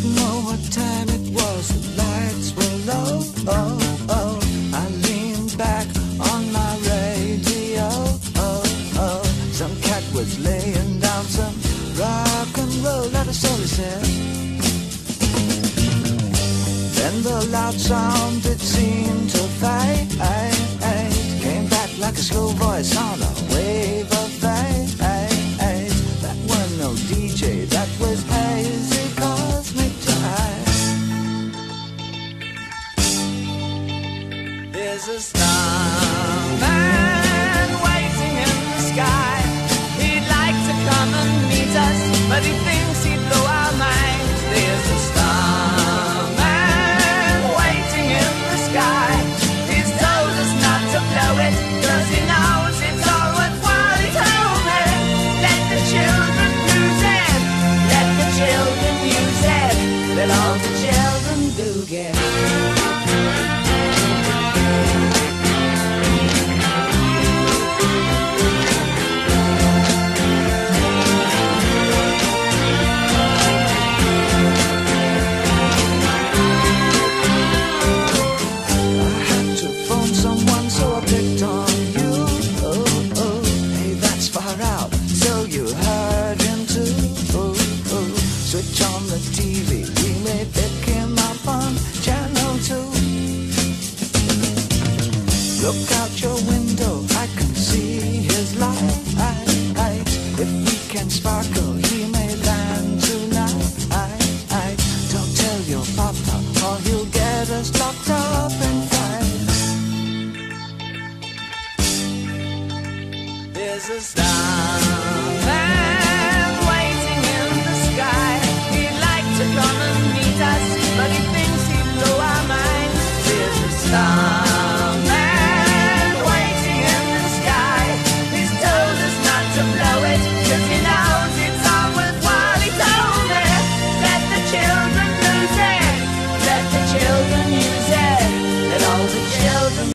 Didn't know what time it was, the lights were low, oh, oh. I leaned back on my radio, oh, oh. Some cat was laying down some rock and roll, not a soul said. Then the loud sound it seemed. is a star. Look out your window, I can see his light. If we can sparkle, he may land tonight. Don't tell your papa, or he'll get us locked up and fights. There's a star.